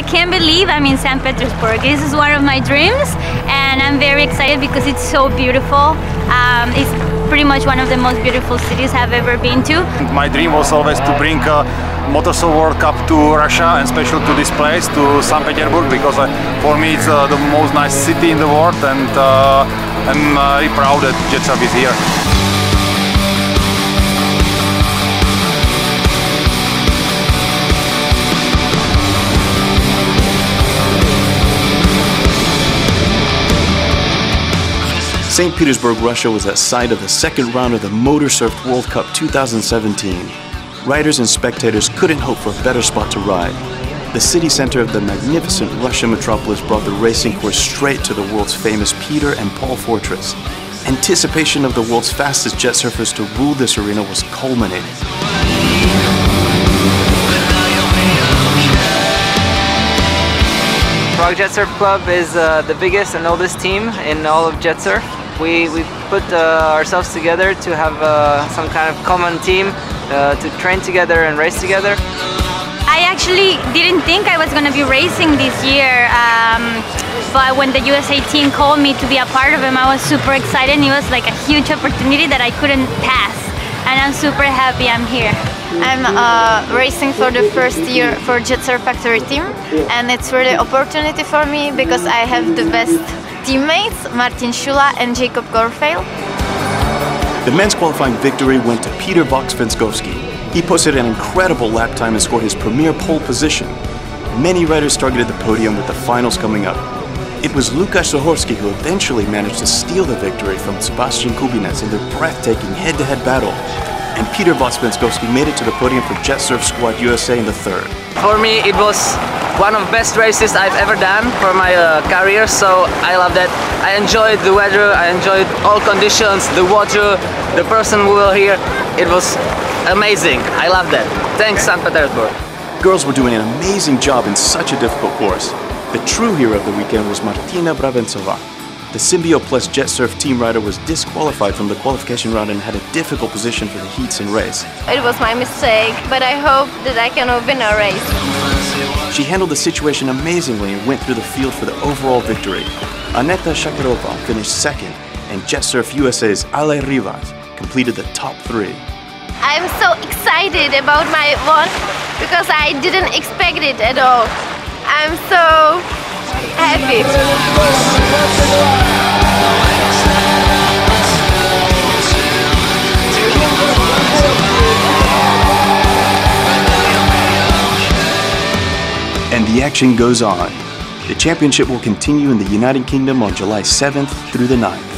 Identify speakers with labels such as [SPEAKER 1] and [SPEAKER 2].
[SPEAKER 1] I can't believe I'm in St. Petersburg. This is one of my dreams and I'm very excited because it's so beautiful. Um, it's pretty much one of the most beautiful cities I've ever been to.
[SPEAKER 2] My dream was always to bring a MotoSurf World Cup to Russia and especially to this place, to St. Petersburg, because uh, for me it's uh, the most nice city in the world and uh, I'm very proud that Jetsurf is here.
[SPEAKER 3] St. Petersburg, Russia was at site of the second round of the MotoSurf World Cup 2017. Riders and spectators couldn't hope for a better spot to ride. The city center of the magnificent Russian metropolis brought the racing course straight to the world's famous Peter and Paul Fortress. Anticipation of the world's fastest jet surfers to rule this arena was culminating.
[SPEAKER 4] Prague Jet Surf Club is uh, the biggest and oldest team in all of jet surf. We, we put uh, ourselves together to have uh, some kind of common team uh, to train together and race together.
[SPEAKER 1] I actually didn't think I was going to be racing this year, um, but when the USA team called me to be a part of them, I was super excited and it was like a huge opportunity that I couldn't pass. And I'm super happy I'm here.
[SPEAKER 5] I'm uh, racing for the first year for Jet Surf Factory team and it's really opportunity for me because I have the best teammates, Martin Shula and Jacob Gorfail.
[SPEAKER 3] The men's qualifying victory went to Peter Vox-Venskovsky. He posted an incredible lap time and scored his premier pole position. Many riders targeted the podium with the finals coming up. It was Lukasz Zahorsky who eventually managed to steal the victory from Sebastian Kubinets in their breathtaking head-to-head battle. And Peter Vox-Venskovsky made it to the podium for Jet Surf Squad USA in the third.
[SPEAKER 4] For me, it was one of the best races I've ever done for my uh, career, so I love that. I enjoyed the weather, I enjoyed all conditions, the water, the person who were here. It was amazing. I love that. Thanks, St. Petersburg.
[SPEAKER 3] Girls were doing an amazing job in such a difficult course. The true hero of the weekend was Martina Bravencova. The Symbio Plus Jet Surf team rider was disqualified from the qualification round and had a difficult position for the heats and race.
[SPEAKER 5] It was my mistake, but I hope that I can win a race.
[SPEAKER 3] She handled the situation amazingly and went through the field for the overall victory. Aneta Shakarova finished second, and Jet Surf USA's Ale Rivas completed the top three.
[SPEAKER 5] I'm so excited about my one because I didn't expect it at all. I'm so happy.
[SPEAKER 3] The action goes on. The championship will continue in the United Kingdom on July 7th through the 9th.